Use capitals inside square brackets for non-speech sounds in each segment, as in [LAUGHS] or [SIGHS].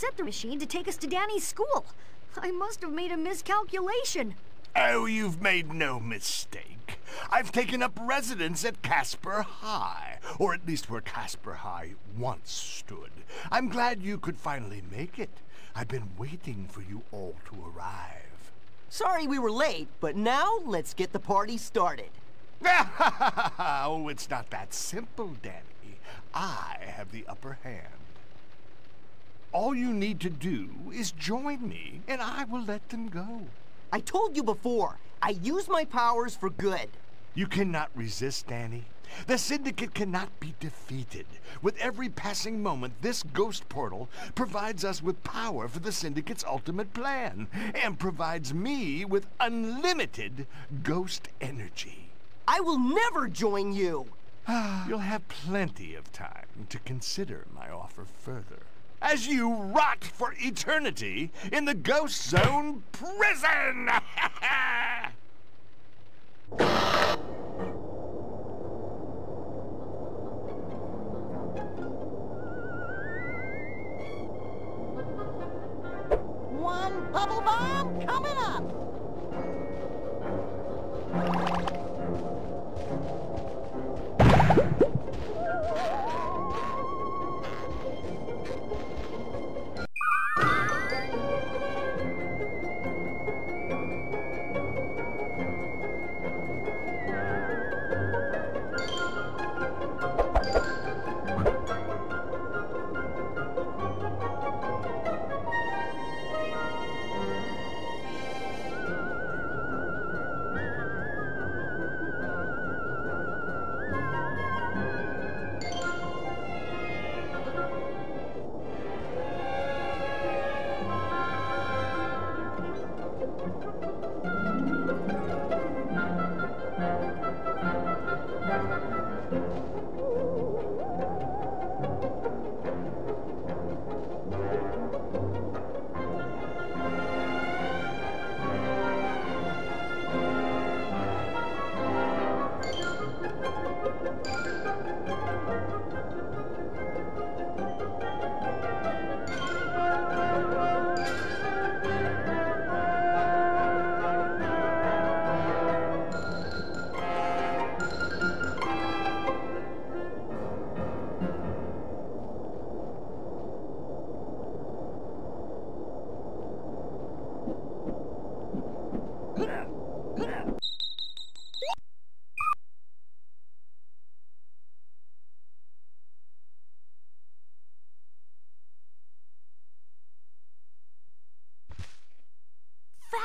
set the machine to take us to Danny's school. I must have made a miscalculation. Oh, you've made no mistake. I've taken up residence at Casper High, or at least where Casper High once stood. I'm glad you could finally make it. I've been waiting for you all to arrive. Sorry we were late, but now let's get the party started. [LAUGHS] oh, it's not that simple, Danny. I have the upper hand. All you need to do is join me, and I will let them go. I told you before, I use my powers for good. You cannot resist, Danny. The Syndicate cannot be defeated. With every passing moment, this ghost portal provides us with power for the Syndicate's ultimate plan, and provides me with unlimited ghost energy. I will never join you! Ah, you'll have plenty of time to consider my offer further as you rot for eternity in the Ghost Zone prison! [LAUGHS] One bubble bomb coming up!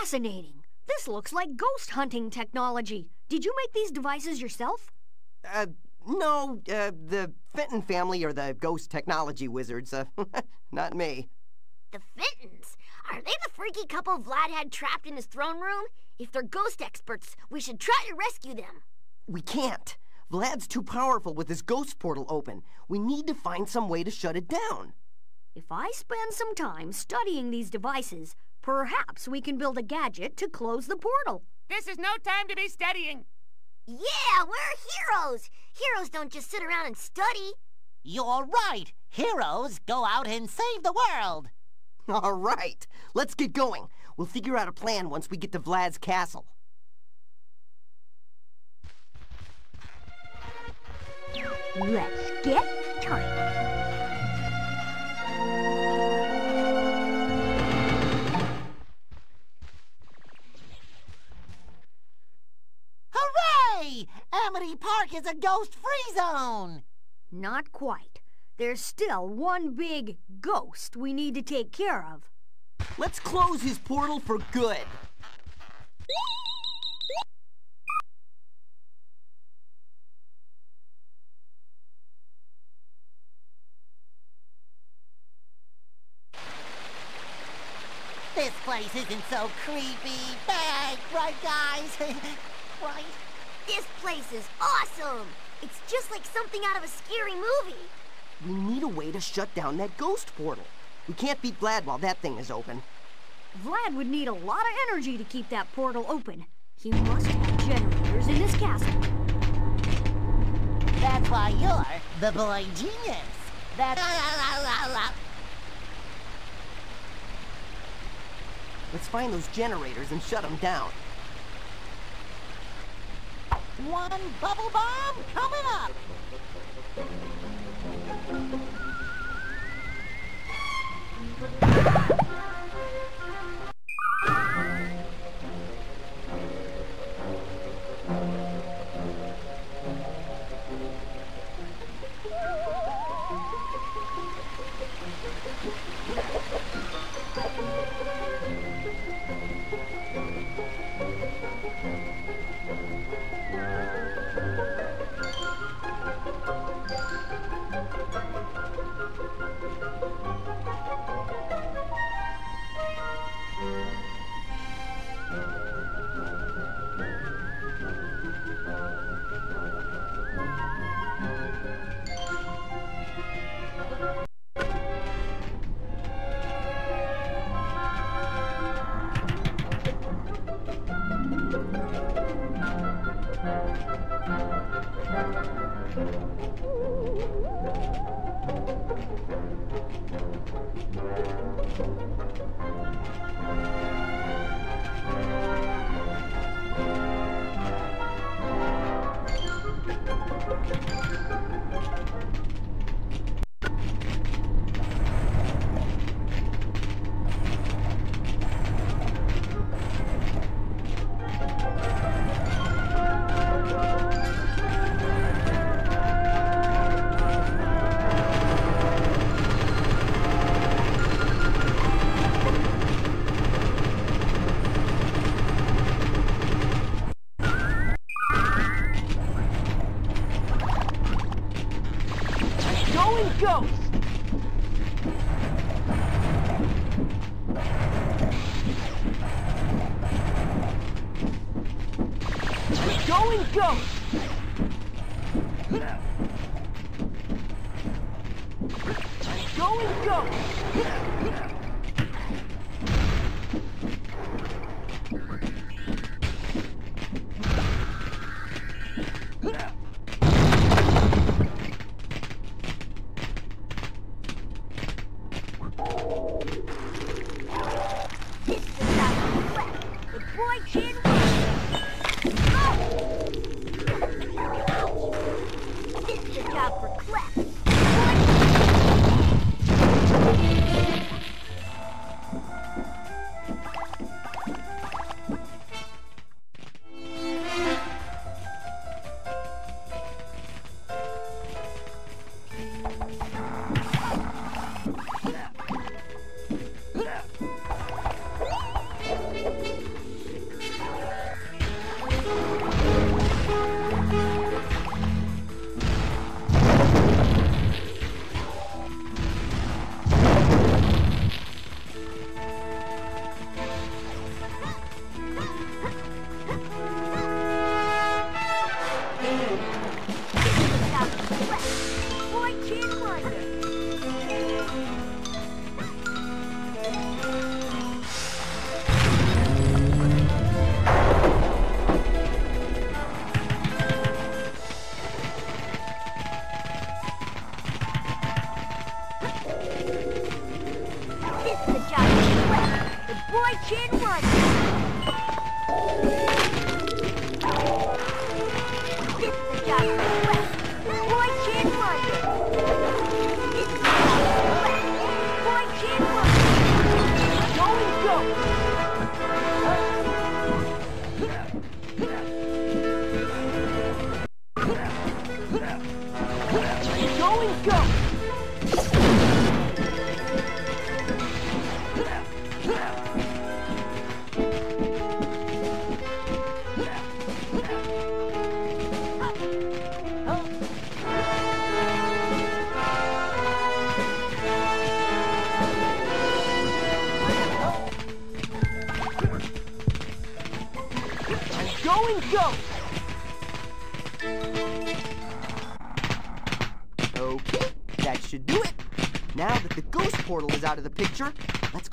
Fascinating. This looks like ghost hunting technology. Did you make these devices yourself? Uh, no, uh, the Fenton family are the ghost technology wizards. Uh, [LAUGHS] not me. The Fentons? Are they the freaky couple Vlad had trapped in his throne room? If they're ghost experts, we should try to rescue them. We can't. Vlad's too powerful with his ghost portal open. We need to find some way to shut it down. If I spend some time studying these devices, perhaps we can build a gadget to close the portal. This is no time to be studying. Yeah, we're heroes. Heroes don't just sit around and study. You're right. Heroes go out and save the world. [LAUGHS] All right, let's get going. We'll figure out a plan once we get to Vlad's castle. Let's get tight. Amity Park is a ghost-free zone. Not quite. There's still one big ghost we need to take care of. Let's close his portal for good. This place isn't so creepy. Bang, right, guys? [LAUGHS] right? This place is awesome! It's just like something out of a scary movie. We need a way to shut down that ghost portal. We can't beat Vlad while that thing is open. Vlad would need a lot of energy to keep that portal open. He must have generators in his castle. That's why you're the boy genius. That's... Let's find those generators and shut them down. One bubble bomb coming up.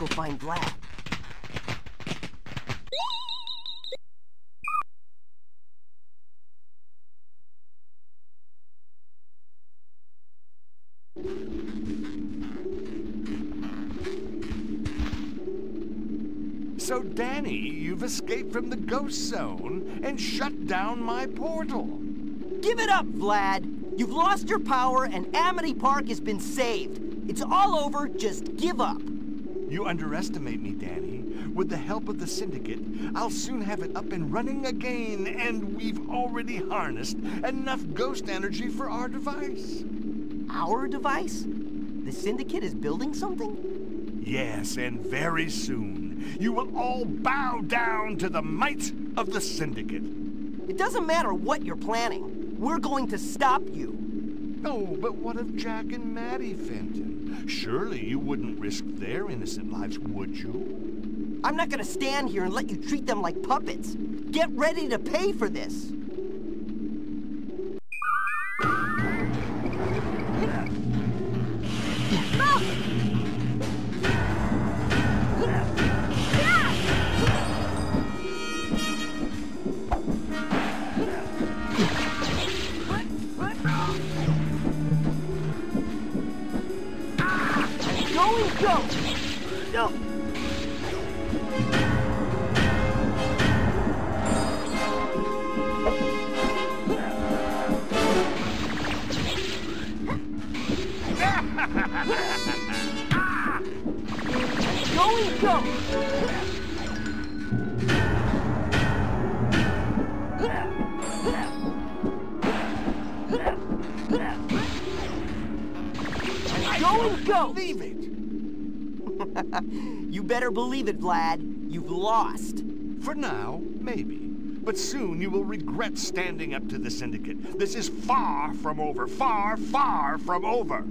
Go find Vlad. So, Danny, you've escaped from the ghost zone and shut down my portal. Give it up, Vlad. You've lost your power and Amity Park has been saved. It's all over, just give up. You underestimate me, Danny. With the help of the Syndicate, I'll soon have it up and running again, and we've already harnessed enough ghost energy for our device. Our device? The Syndicate is building something? Yes, and very soon, you will all bow down to the might of the Syndicate. It doesn't matter what you're planning. We're going to stop you. Oh, but what of Jack and Maddie Fenton? Surely you wouldn't risk their innocent lives, would you? I'm not gonna stand here and let you treat them like puppets. Get ready to pay for this. Believe it, Vlad. You've lost. For now, maybe. But soon you will regret standing up to the Syndicate. This is far from over. Far, far from over.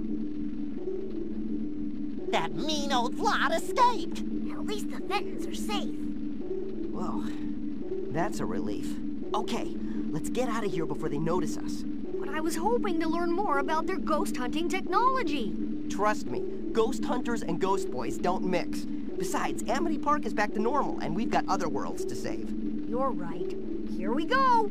That mean old Vlad escaped. At least the Fentons are safe. Well, that's a relief. Okay, let's get out of here before they notice us. But I was hoping to learn more about their ghost hunting technology. Trust me, ghost hunters and ghost boys don't mix. Besides, Amity Park is back to normal, and we've got other worlds to save. You're right. Here we go.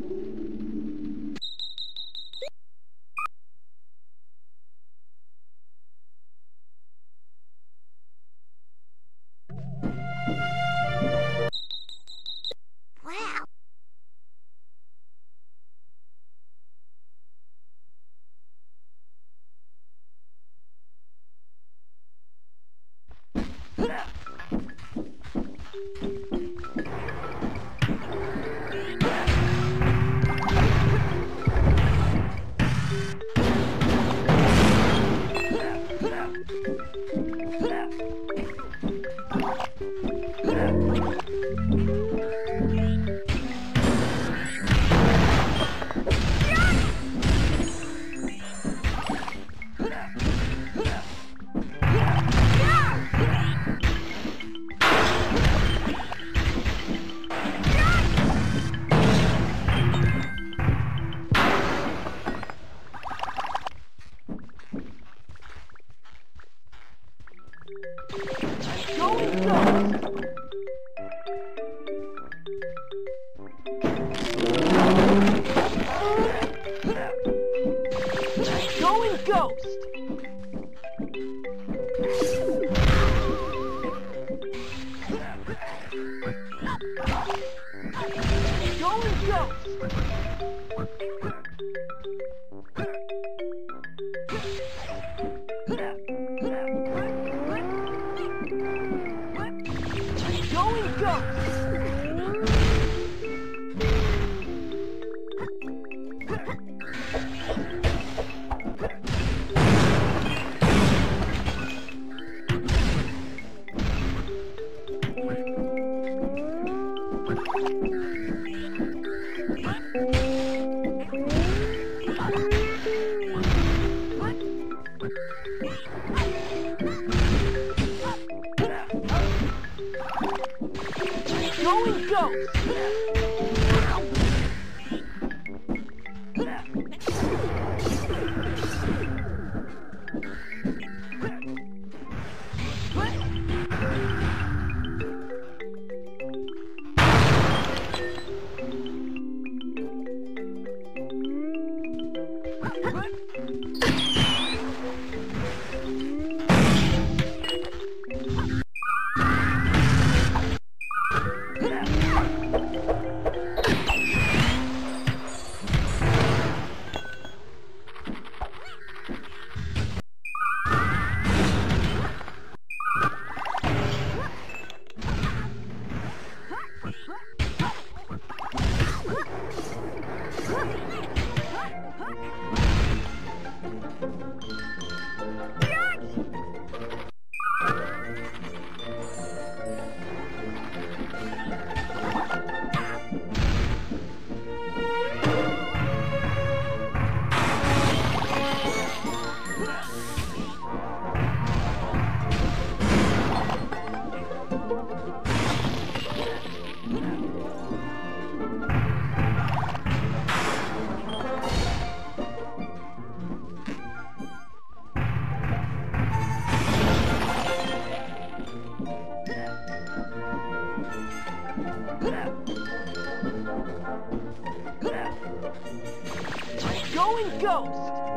I'm going ghost!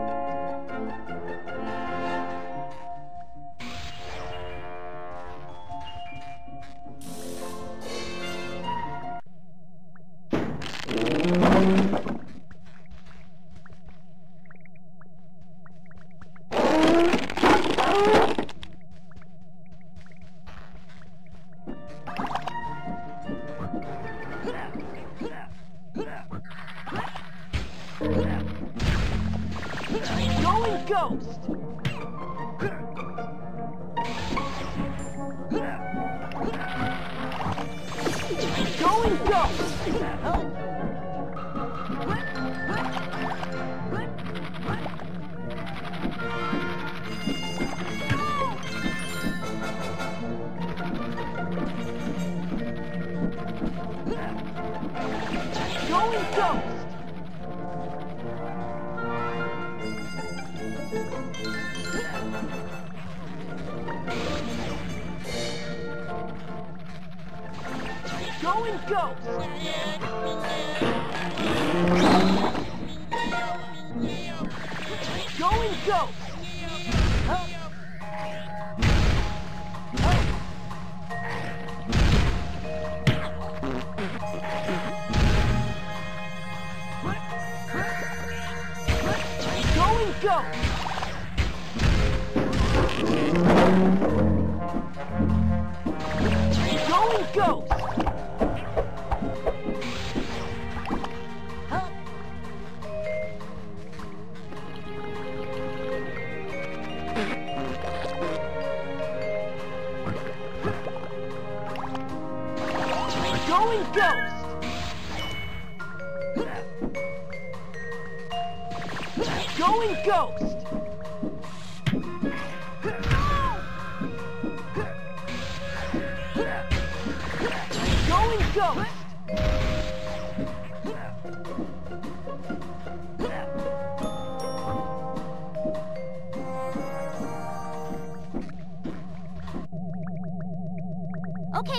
Okay,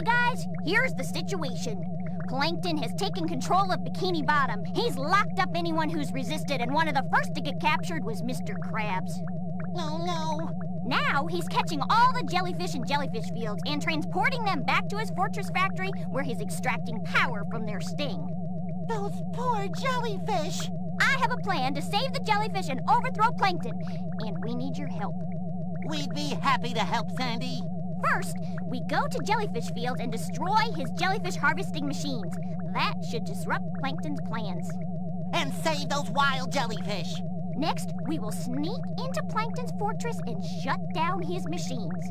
guys, here's the situation. Plankton has taken control of Bikini Bottom. He's locked up anyone who's resisted, and one of the first to get captured was Mr. Krabs. Oh, no, no. Now he's catching all the jellyfish in jellyfish fields and transporting them back to his fortress factory where he's extracting power from their sting. Those poor jellyfish. I have a plan to save the jellyfish and overthrow Plankton, and we need your help. We'd be happy to help, Sandy. First, we go to Jellyfish Fields and destroy his jellyfish harvesting machines. That should disrupt Plankton's plans. And save those wild jellyfish. Next, we will sneak into Plankton's fortress and shut down his machines.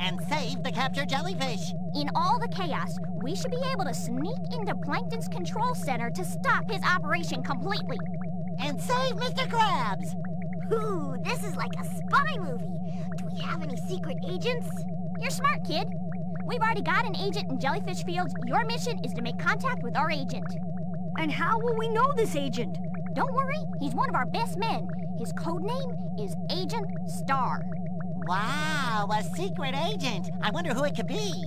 And save the captured jellyfish. In all the chaos, we should be able to sneak into Plankton's control center to stop his operation completely. And save Mr. Krabs. Ooh, this is like a spy movie. Do we have any secret agents? You're smart, kid. We've already got an agent in Jellyfish Fields. Your mission is to make contact with our agent. And how will we know this agent? Don't worry, he's one of our best men. His code name is Agent Star. Wow, a secret agent. I wonder who it could be.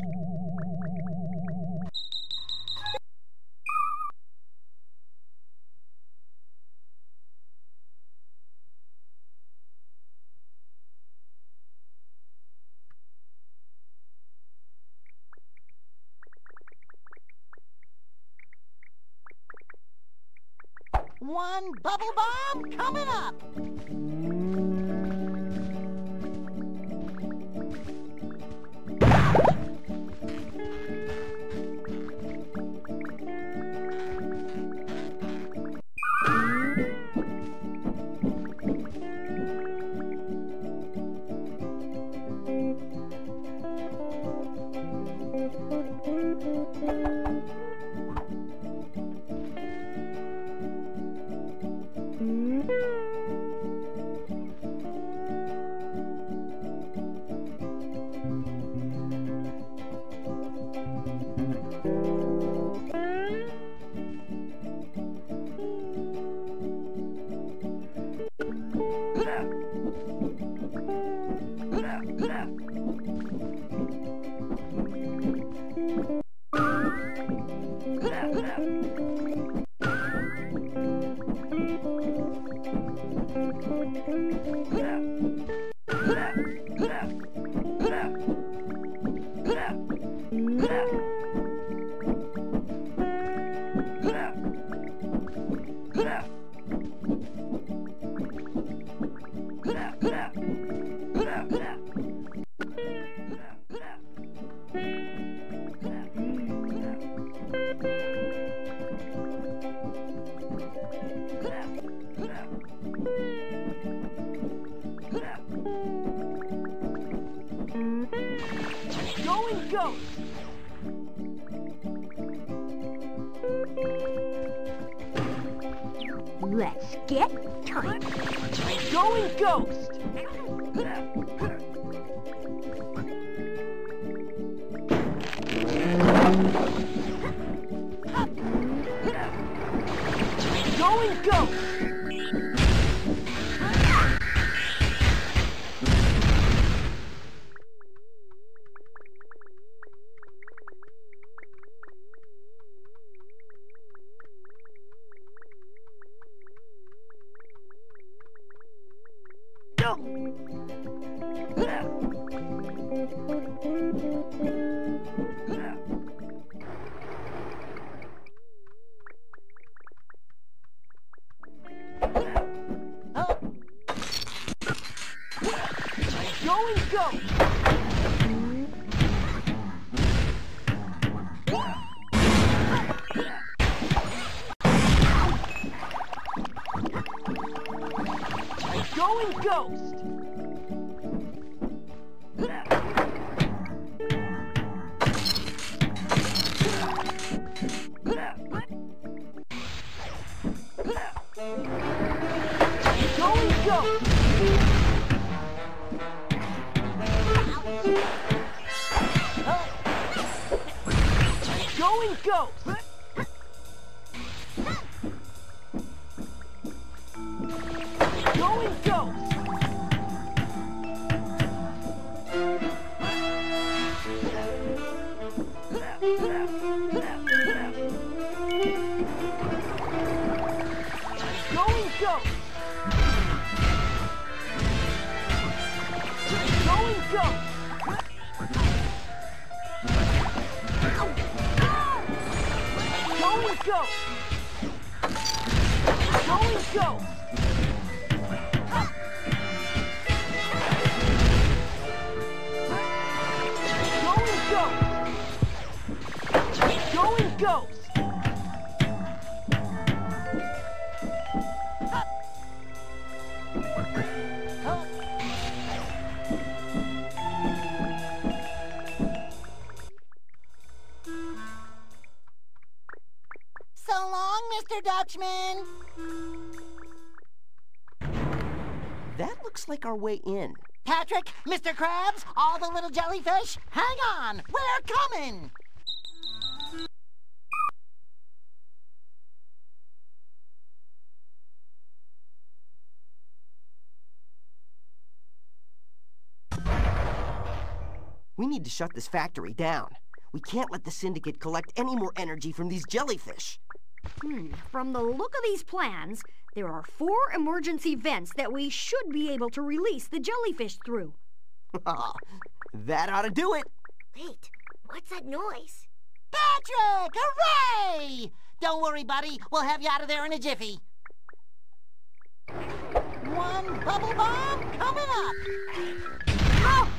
One bubble bomb coming up. うよ way in. Patrick, Mr. Krabs, all the little jellyfish, hang on, we're coming. We need to shut this factory down. We can't let the Syndicate collect any more energy from these jellyfish. Hmm, From the look of these plans, there are four emergency vents that we should be able to release the jellyfish through. [LAUGHS] that ought to do it. Wait, what's that noise? Patrick, hooray! Don't worry, buddy. We'll have you out of there in a jiffy. One bubble bomb coming up. Oh!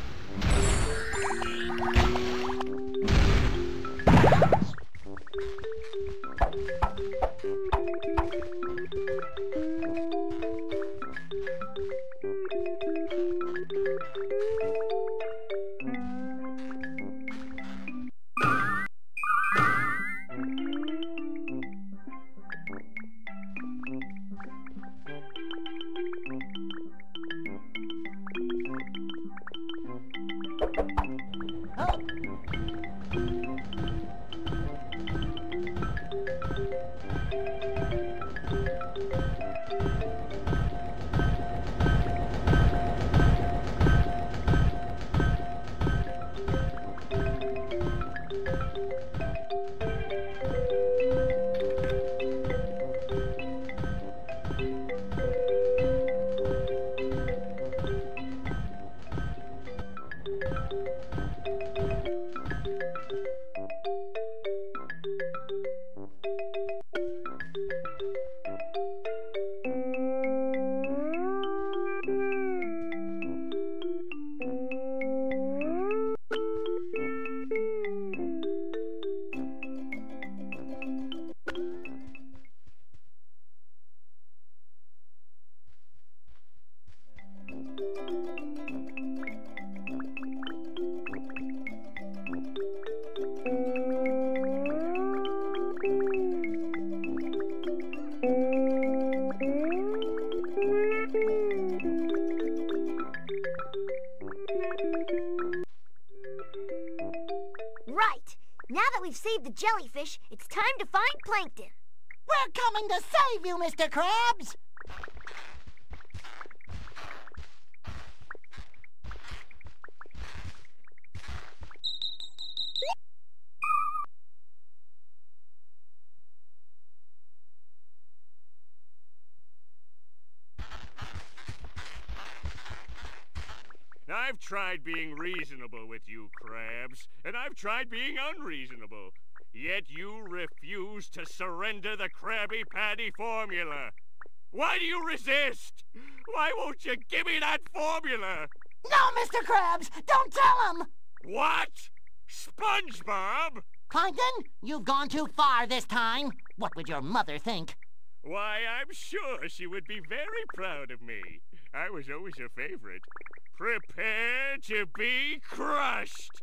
The jellyfish, it's time to find Plankton. We're coming to save you, Mr. Krabs! I've tried being reasonable with you, Krabs, and I've tried being unreasonable. Yet you refuse to surrender the Krabby Patty formula. Why do you resist? Why won't you give me that formula? No, Mr. Krabs! Don't tell him! What? SpongeBob? Plankton, you've gone too far this time. What would your mother think? Why, I'm sure she would be very proud of me. I was always her favorite. Prepare to be crushed!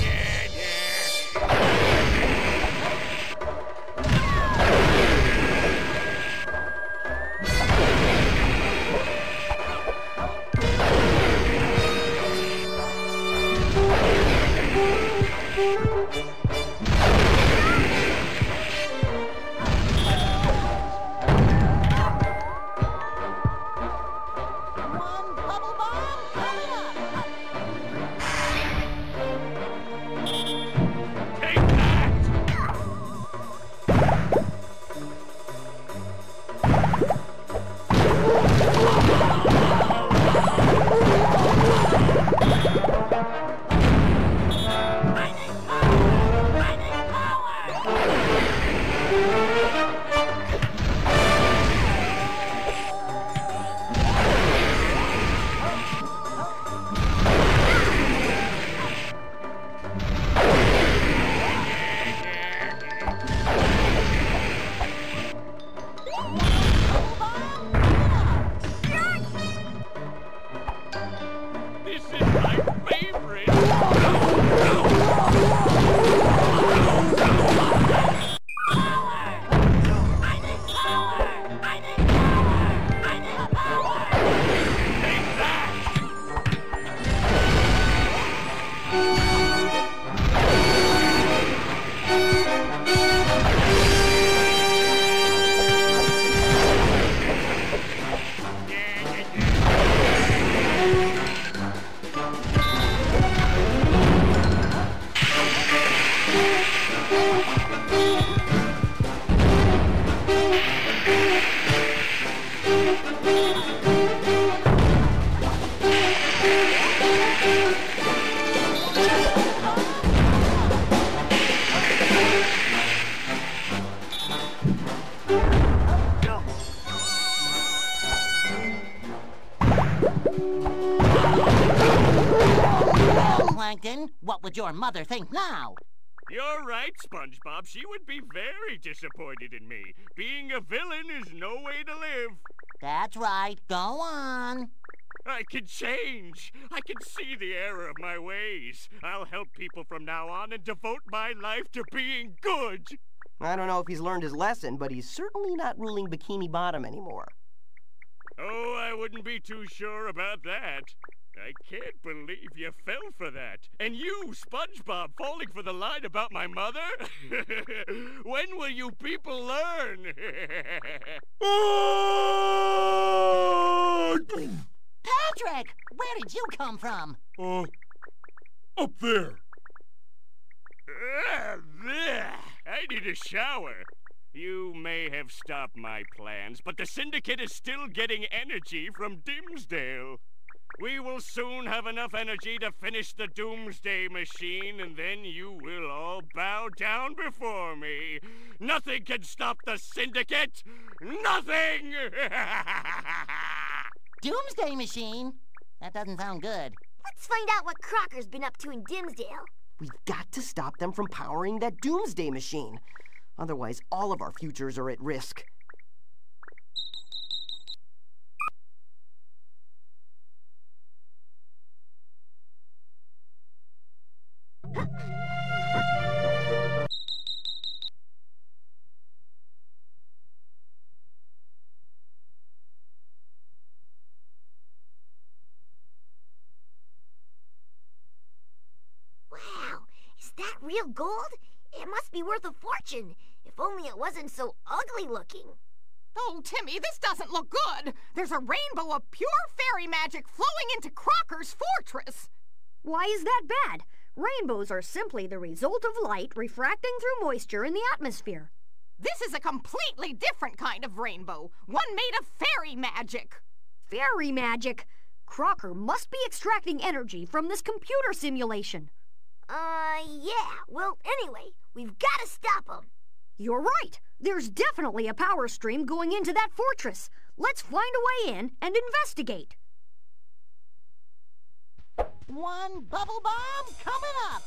what would your mother think now? You're right, SpongeBob. She would be very disappointed in me. Being a villain is no way to live. That's right. Go on. I can change. I can see the error of my ways. I'll help people from now on and devote my life to being good. I don't know if he's learned his lesson, but he's certainly not ruling Bikini Bottom anymore. Oh, I wouldn't be too sure about that. I can't believe you fell for that. And you, SpongeBob, falling for the line about my mother? [LAUGHS] when will you people learn? [LAUGHS] Patrick, where did you come from? Uh, up there. I need a shower. You may have stopped my plans, but the Syndicate is still getting energy from Dimmsdale. We will soon have enough energy to finish the Doomsday Machine, and then you will all bow down before me. Nothing can stop the Syndicate! Nothing! [LAUGHS] Doomsday Machine? That doesn't sound good. Let's find out what Crocker's been up to in Dimmsdale. We've got to stop them from powering that Doomsday Machine. Otherwise, all of our futures are at risk. real gold? It must be worth a fortune, if only it wasn't so ugly looking. Oh, Timmy, this doesn't look good. There's a rainbow of pure fairy magic flowing into Crocker's fortress. Why is that bad? Rainbows are simply the result of light refracting through moisture in the atmosphere. This is a completely different kind of rainbow, one made of fairy magic. Fairy magic! Crocker must be extracting energy from this computer simulation. Uh, yeah. Well, anyway, we've got to stop him. You're right. There's definitely a power stream going into that fortress. Let's find a way in and investigate. One bubble bomb coming up.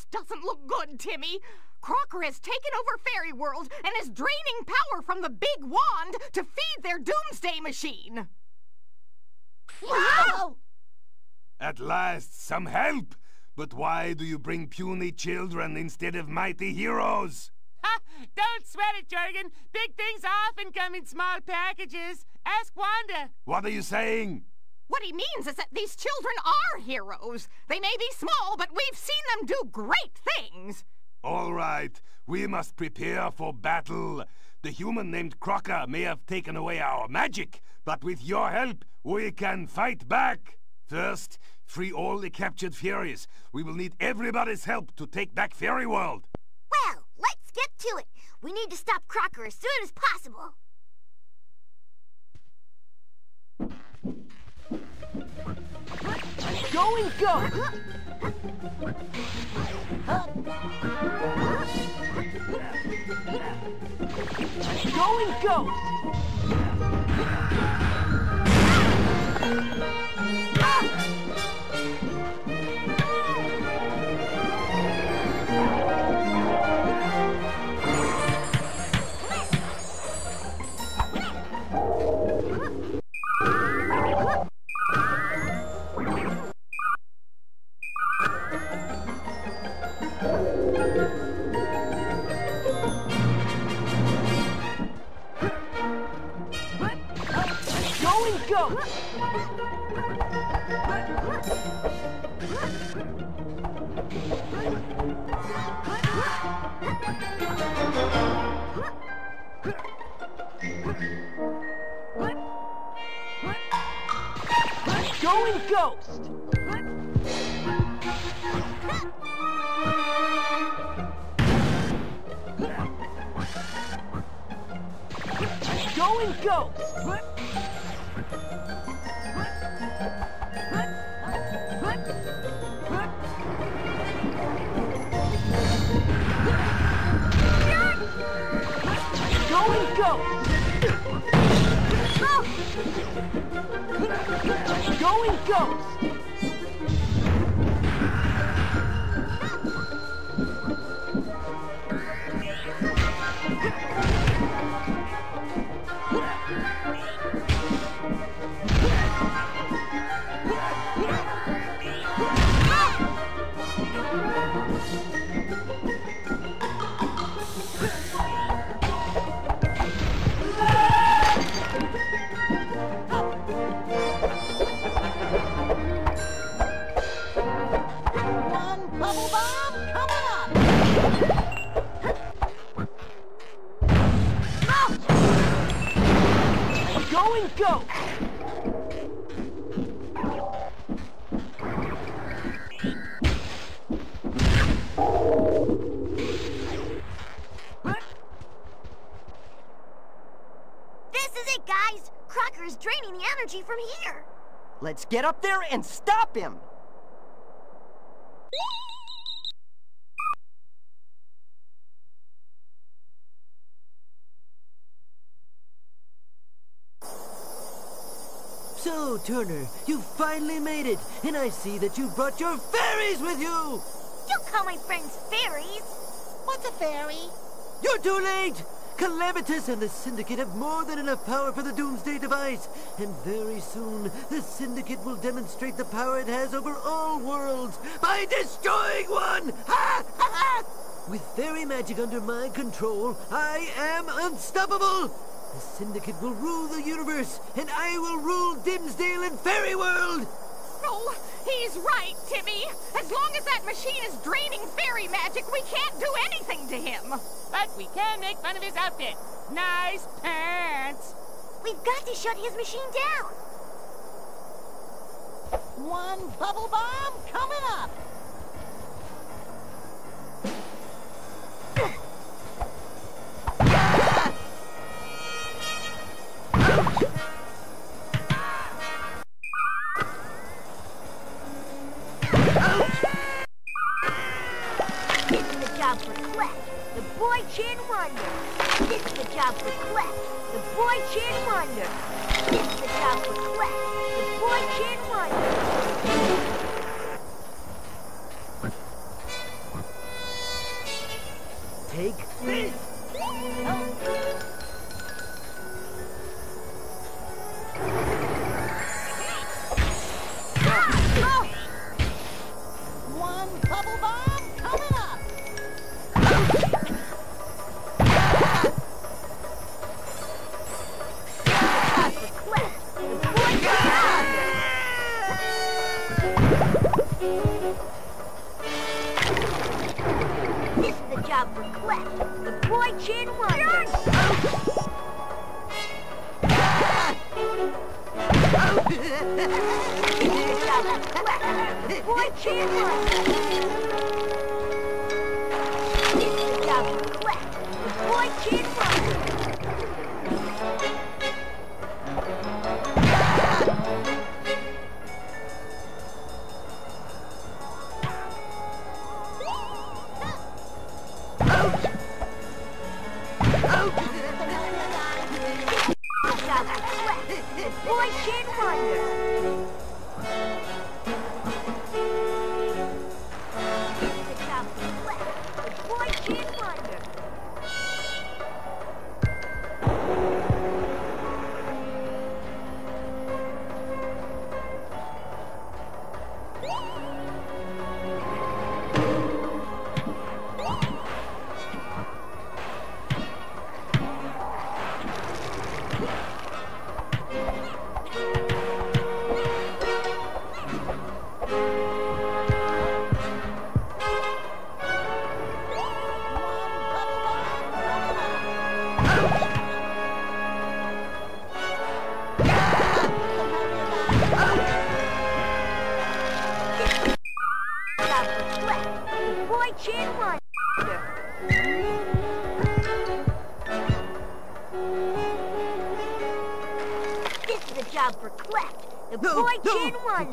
This doesn't look good, Timmy. Crocker has taken over Fairy World and is draining power from the big wand to feed their doomsday machine. Wow! At last, some help! But why do you bring puny children instead of mighty heroes? Ha! Don't sweat it, Jorgen. Big things often come in small packages. Ask Wanda. What are you saying? What he means is that these children are heroes. They may be small, but we've seen them do great things. All right, we must prepare for battle. The human named Crocker may have taken away our magic, but with your help, we can fight back. First, free all the captured fairies. We will need everybody's help to take back Fairy World. Well, let's get to it. We need to stop Crocker as soon as possible. Go! Going go! Going go! Let's get up there and stop him! So, Turner, you finally made it, and I see that you brought your fairies with you! Don't call my friends fairies. What's a fairy? You're too late! Calamitous and the Syndicate have more than enough power for the Doomsday device, and very soon the Syndicate will demonstrate the power it has over all worlds by destroying one! Ha! Ha! Ha! With fairy magic under my control, I am unstoppable! The Syndicate will rule the universe, and I will rule Dimmsdale and Fairy World! No, he's right, Timmy. As long as that machine is draining fairy magic, we can't do anything to him. But we can make fun of his outfit. Nice pants. We've got to shut his machine down. One bubble bomb coming up.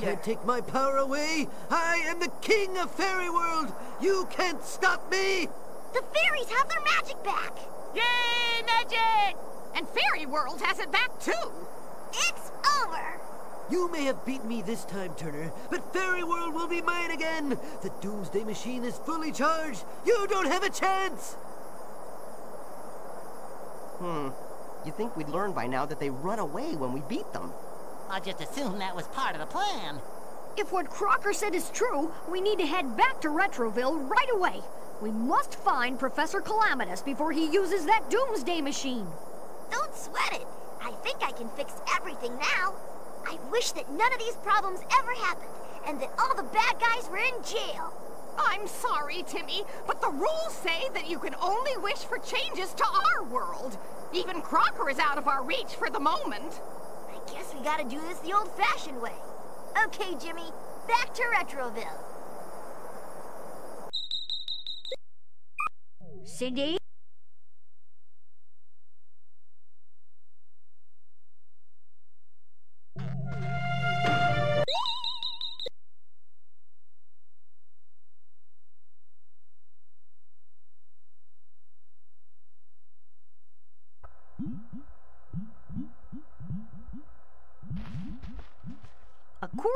Can't take my power away. I am the king of Fairy World. You can't stop me. The fairies have their magic back. Yay, magic! And Fairy World has it back too. It's over. You may have beaten me this time, Turner, but Fairy World will be mine again. The Doomsday Machine is fully charged. You don't have a chance. Hmm. You think we'd learn by now that they run away when we beat them? I just assumed that was part of the plan. If what Crocker said is true, we need to head back to Retroville right away. We must find Professor Calamitous before he uses that Doomsday Machine. Don't sweat it. I think I can fix everything now. I wish that none of these problems ever happened and that all the bad guys were in jail. I'm sorry, Timmy, but the rules say that you can only wish for changes to our world. Even Crocker is out of our reach for the moment. Guess we gotta do this the old-fashioned way. Okay, Jimmy, back to Retroville. Cindy?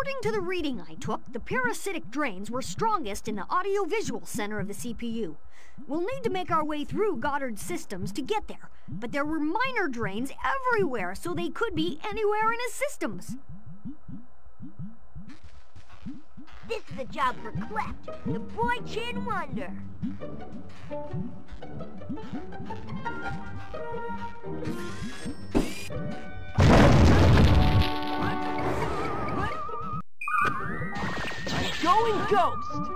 According to the reading I took, the parasitic drains were strongest in the audiovisual center of the CPU. We'll need to make our way through Goddard's systems to get there, but there were minor drains everywhere, so they could be anywhere in his systems. This is a job for Cleft, the boy Chin Wonder. Going Ghost!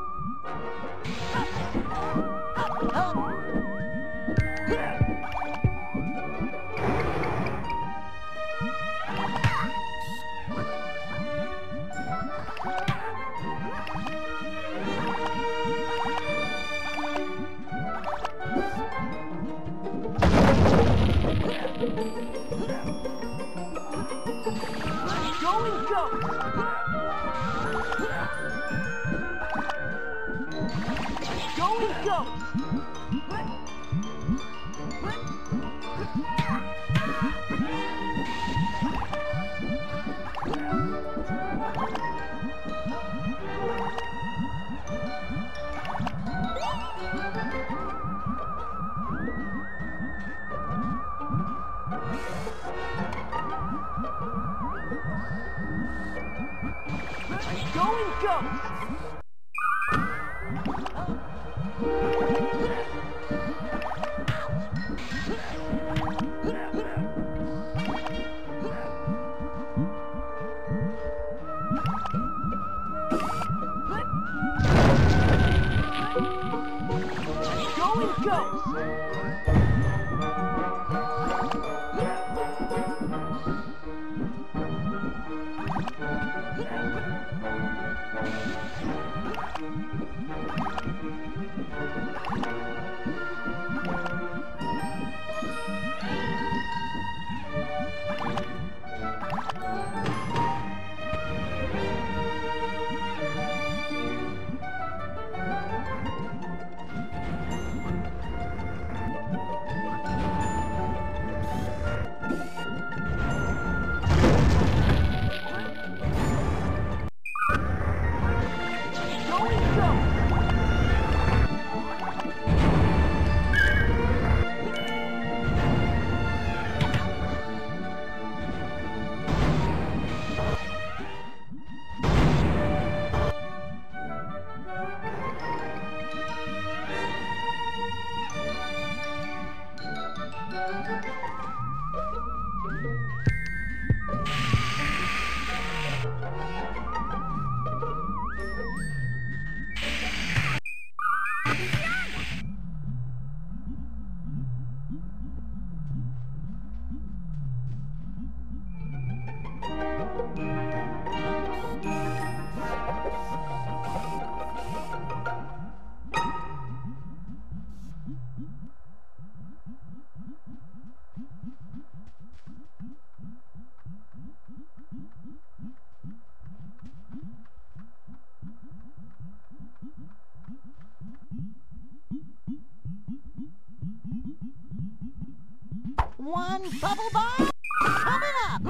Bubble Bomb! Coming up!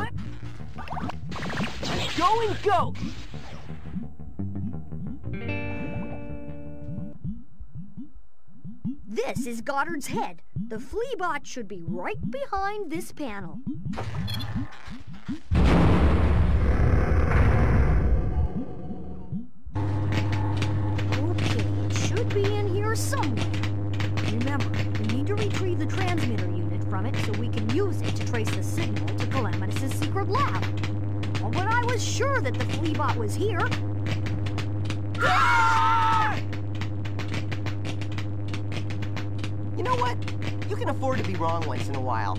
Going Ghost! This is Goddard's head. The Fleabot should be right behind this panel. Okay, it should be in here somewhere. Remember, we need to retrieve the transmitter from it so we can use it to trace the signal to Calamitous' secret lab. Oh, but I was sure that the Fleabot was here. You know what? You can afford to be wrong once in a while.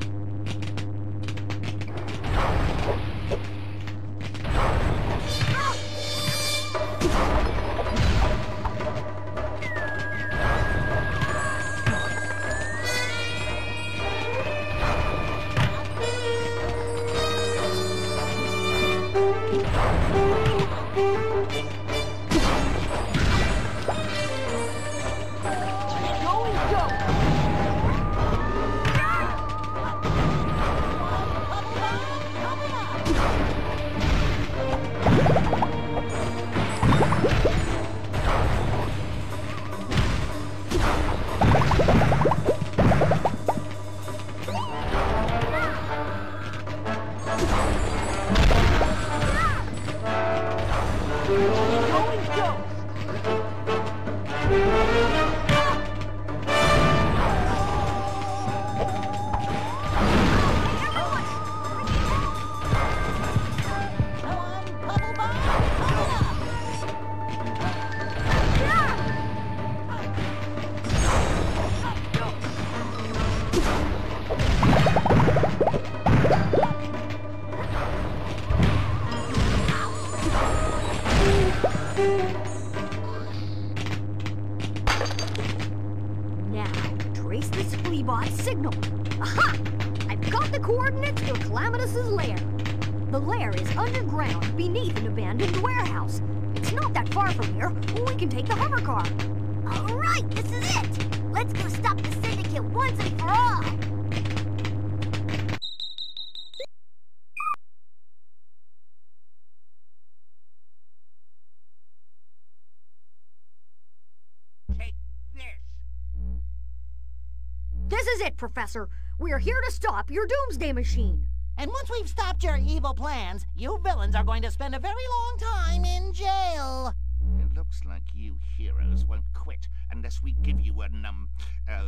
This is it, Professor. We're here to stop your doomsday machine. And once we've stopped your evil plans, you villains are going to spend a very long time in jail. It looks like you heroes won't quit unless we give you an um, uh,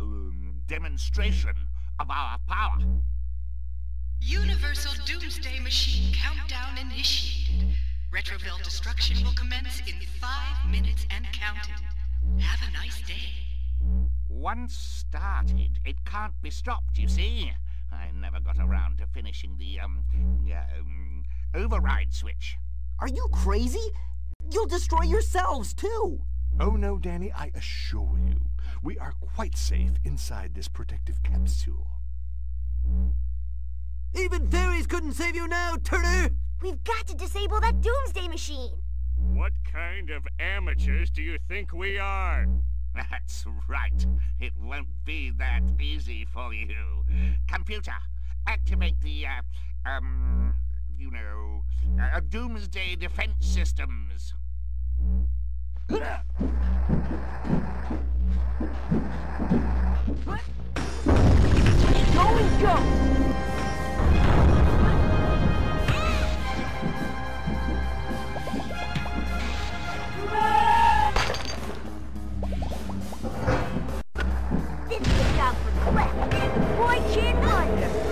um, demonstration of our power. Universal Doomsday Machine countdown initiated. Retroville destruction will commence in five minutes and counting. Have a nice day. Once started, it can't be stopped, you see. I never got around to finishing the um, um override switch. Are you crazy? You'll destroy yourselves, too! Oh no, Danny, I assure you, we are quite safe inside this protective capsule. Even fairies couldn't save you now, Turner! We've got to disable that Doomsday Machine. What kind of amateurs do you think we are? That's right. It won't be that easy for you. Computer, activate the, uh, um, you know, uh, doomsday defense systems. Going Ghost! This boy Kid Wonder.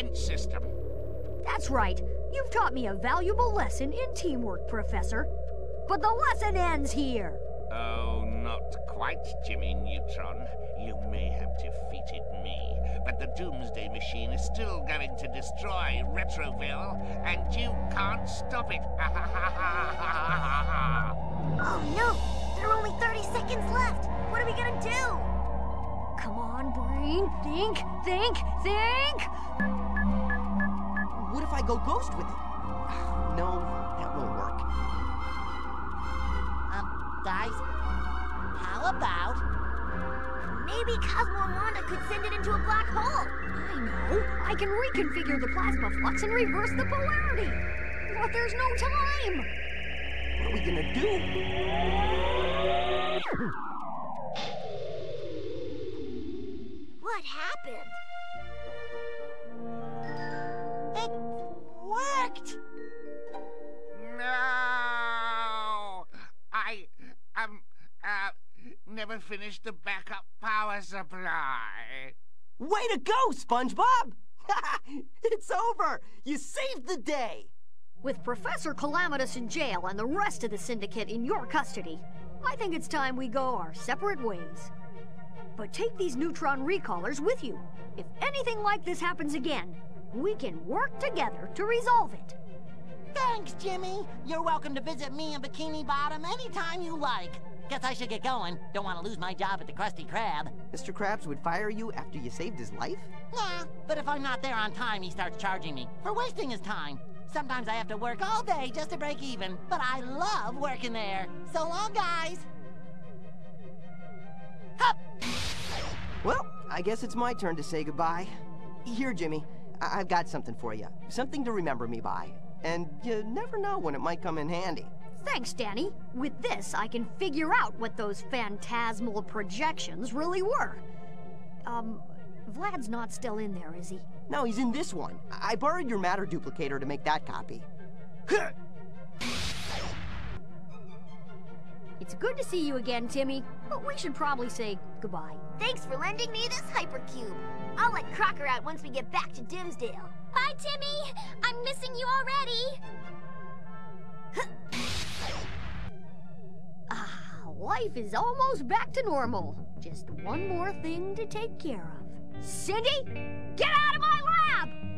Defense system. That's right. You've taught me a valuable lesson in teamwork, Professor. But the lesson ends here. Oh, not quite, Jimmy Neutron. You may have defeated me, but the Doomsday Machine is still going to destroy Retroville, and you can't stop it. [LAUGHS] Oh no! There are only 30 seconds left! What are we gonna do? Come on, brain. Think, think, think! What if I go ghost with it? [SIGHS] No, that won't work. Um, guys, how about Maybe Cosmo and Wanda could send it into a black hole. I know. I can reconfigure the plasma flux and reverse the polarity. But there's no time. What are we gonna do? [LAUGHS] happened? it worked? No! I, um, uh, never finished the backup power supply. Way to go, SpongeBob! [LAUGHS] it's over! You saved the day! With Professor Calamitous in jail and the rest of the syndicate in your custody, I think it's time we go our separate ways. But take these neutron recallers with you. If anything like this happens again, we can work together to resolve it. Thanks, Jimmy. You're welcome to visit me in Bikini Bottom anytime you like. Guess I should get going. Don't want to lose my job at the Krusty Krab. Mr. Krabs would fire you after you saved his life? Nah, but if I'm not there on time, he starts charging me for wasting his time. Sometimes I have to work all day just to break even, but I love working there. So long, guys. Hup! Well, I guess it's my turn to say goodbye. Here, Jimmy, I- I've got something for you. Something to remember me by. And you never know when it might come in handy. Thanks, Danny. With this, I can figure out what those phantasmal projections really were. Um, Vlad's not still in there, is he? No, he's in this one. I I borrowed your matter duplicator to make that copy. [LAUGHS] It's good to see you again, Timmy, but we should probably say goodbye. Thanks for lending me this hypercube. I'll let Crocker out once we get back to Dimmsdale. Bye, Timmy. I'm missing you already. [LAUGHS] Ah, life is almost back to normal. Just one more thing to take care of. Cindy, get out of my lab!